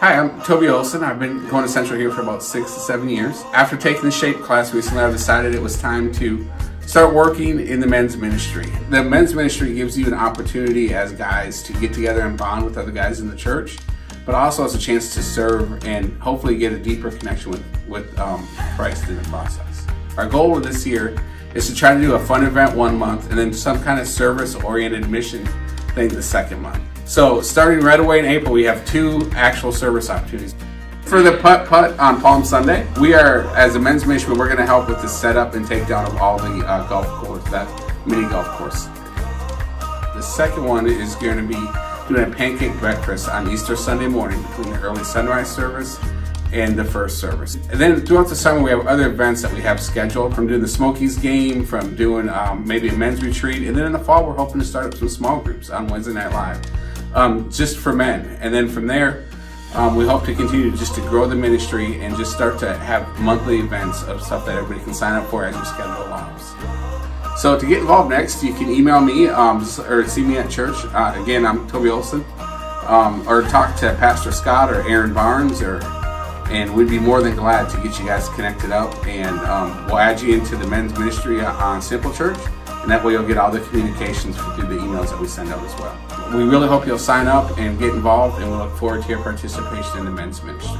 Hi, I'm Toby Olson. I've been going to Central here for about six to seven years. After taking the SHAPE class recently, I decided it was time to start working in the men's ministry. The men's ministry gives you an opportunity as guys to get together and bond with other guys in the church, but also as a chance to serve and hopefully get a deeper connection with, with um, Christ in the process. Our goal this year is to try to do a fun event one month and then some kind of service-oriented mission thing the second month. So starting right away in April, we have two actual service opportunities. For the putt putt on Palm Sunday, we are, as a men's mission, we're going to help with the setup and takedown of all the uh, golf course, that mini golf course. The second one is going to be doing a pancake breakfast on Easter Sunday morning between the early sunrise service and the first service. And then throughout the summer, we have other events that we have scheduled from doing the Smokies game, from doing um, maybe a men's retreat. And then in the fall, we're hoping to start up some small groups on Wednesday Night Live um, just for men. And then from there, um, we hope to continue just to grow the ministry and just start to have monthly events of stuff that everybody can sign up for as we schedule allows. So to get involved next, you can email me um, or see me at church. Uh, again, I'm Toby Olson. Um, or talk to Pastor Scott or Aaron Barnes, or and we'd be more than glad to get you guys connected up. And um, we'll add you into the men's ministry on Simple Church, and that way you'll get all the communications through the emails that we send out as well. We really hope you'll sign up and get involved, and we look forward to your participation in the men's ministry.